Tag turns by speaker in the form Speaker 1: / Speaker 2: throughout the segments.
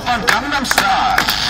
Speaker 1: 오빤 강남 스타일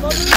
Speaker 2: Vamos.